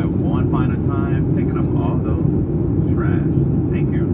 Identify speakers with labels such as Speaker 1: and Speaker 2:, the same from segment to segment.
Speaker 1: by one final time, picking up all those trash. Thank you.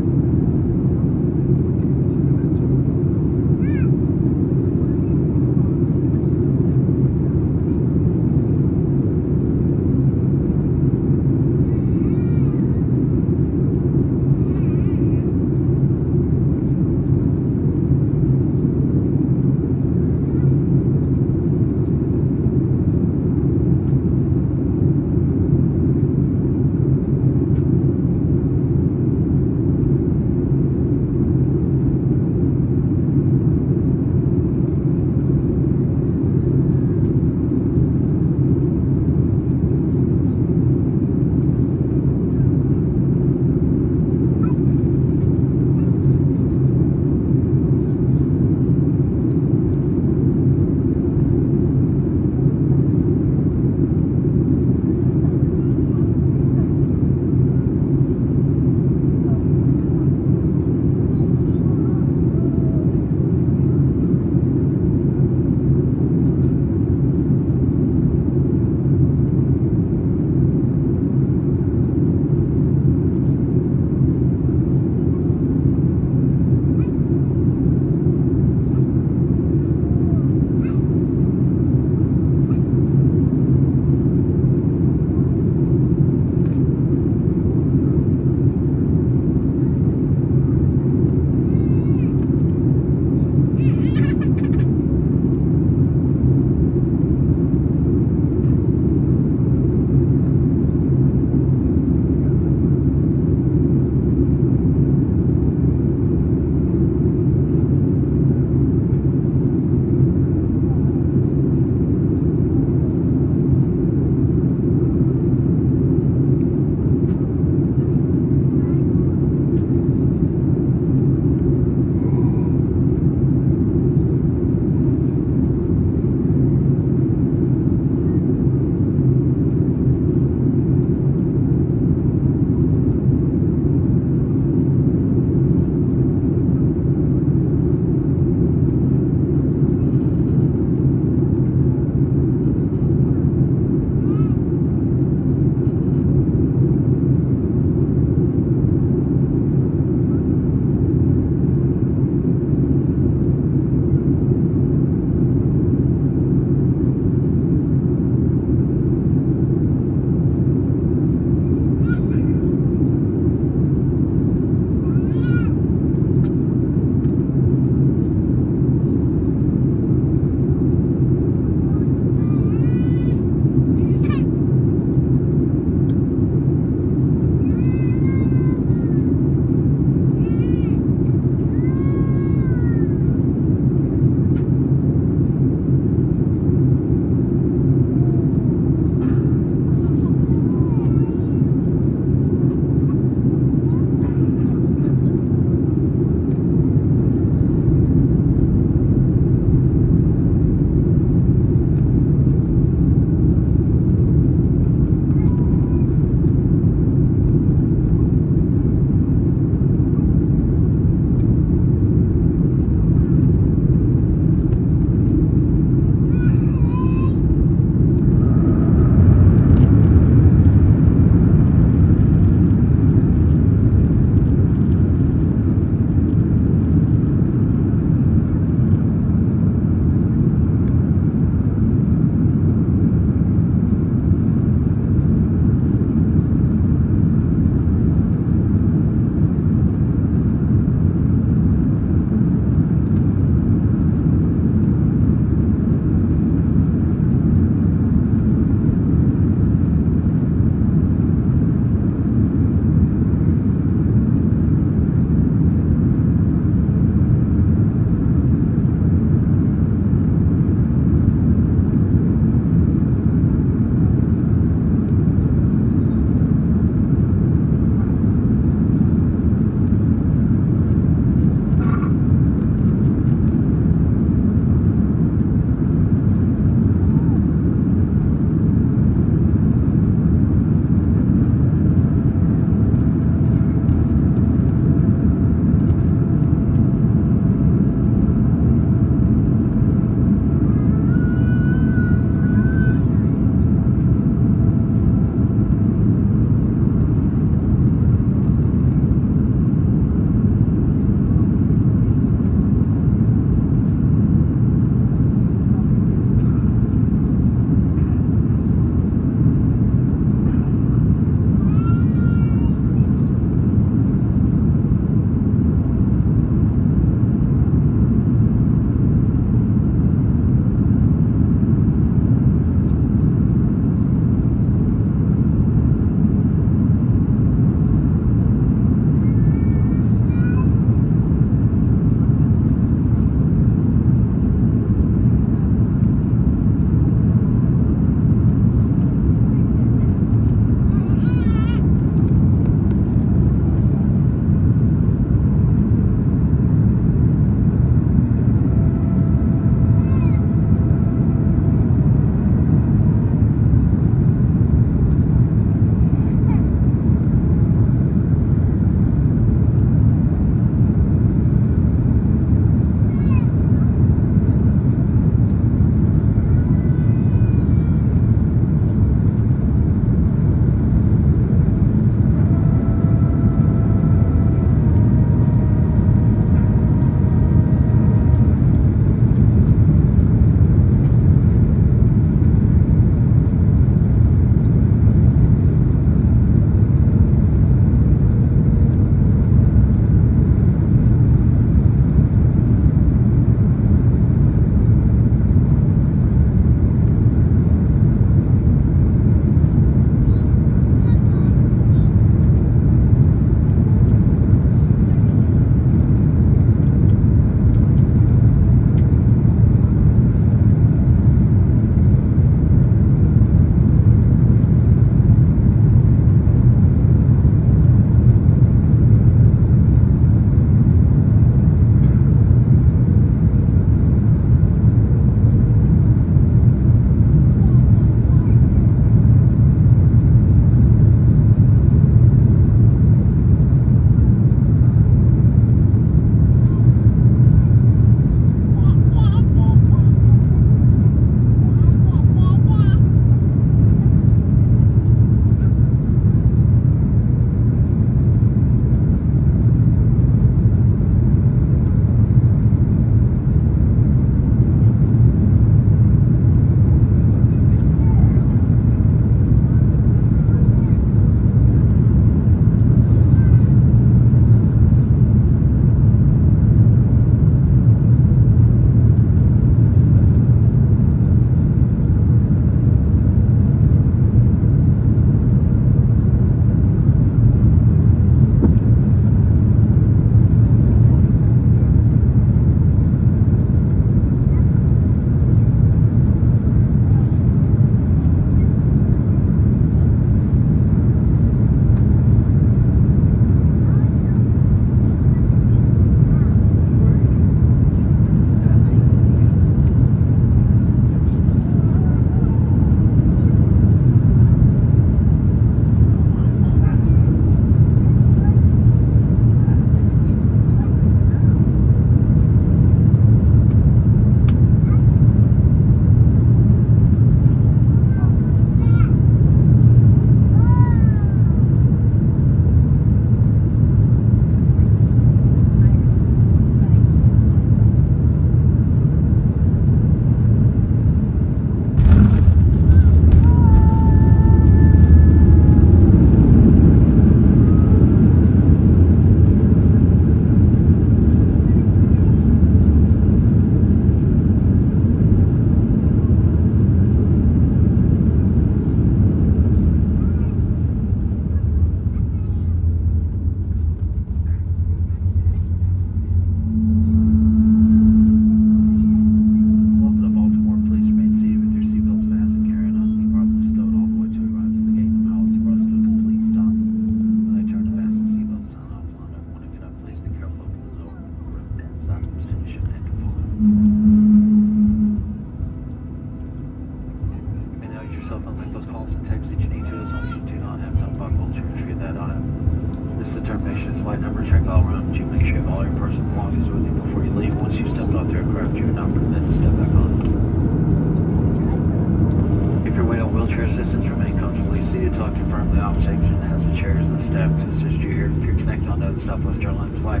Speaker 2: Southwest Airlines flight,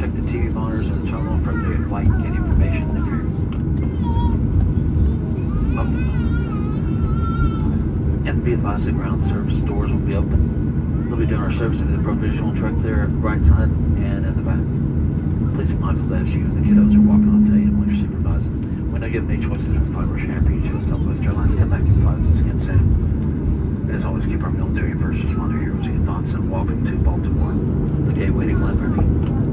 Speaker 2: check the TV monitors in the terminal for the flight and get information. If you're oh. and be advised the ground service doors will be open. We'll be doing our servicing in the provisional truck there, right side and in the back. Please be mindful that as you and the kiddos are walking on tail when you're supervising. We know you have many choices from happy you choose Southwest Airlines. Come back and fly us again soon. And as always, keep our military and first responder heroes in thoughts and welcome to Baltimore, the gateway to Burnie.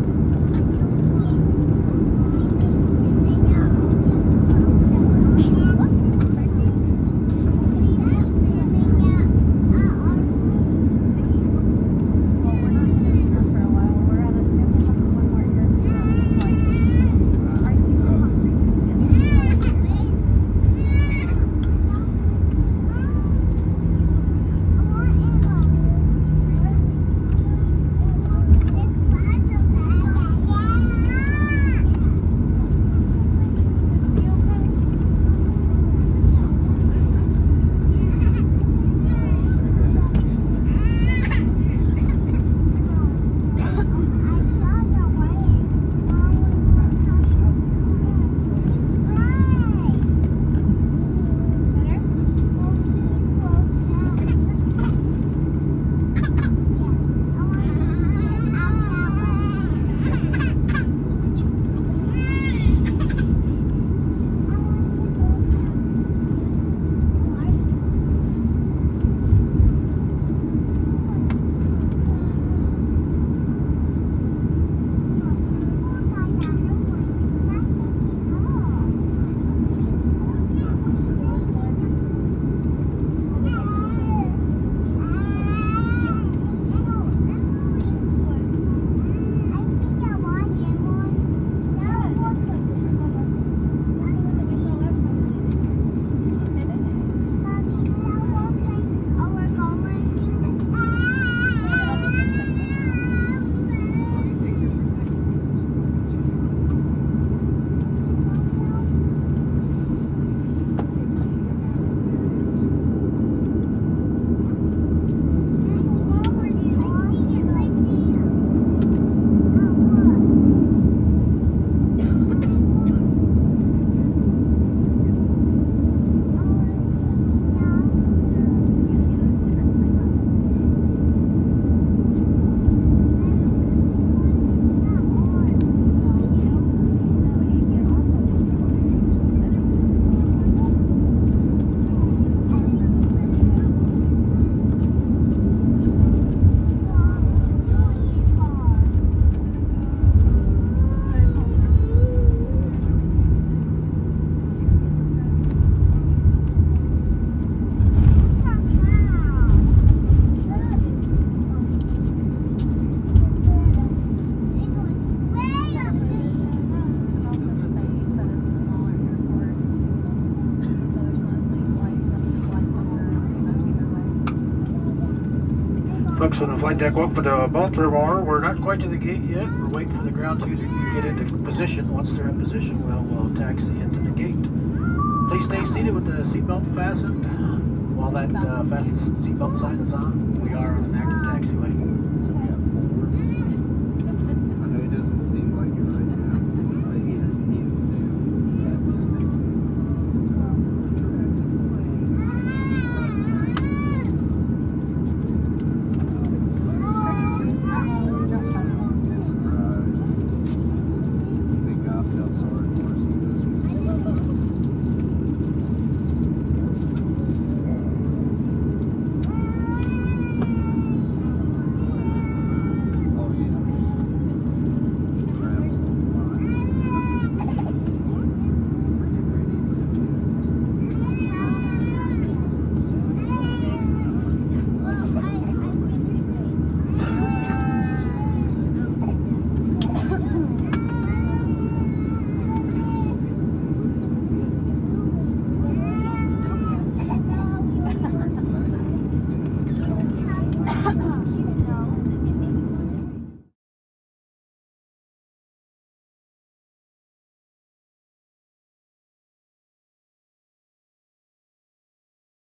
Speaker 3: On the flight deck, welcome to Baltimore. We're not quite to the gate yet. We're waiting for the ground crew to get into position. Once they're in position, we'll, we'll taxi into the gate. Please stay seated with the seatbelt fastened while that uh, seatbelt sign is on. We are on an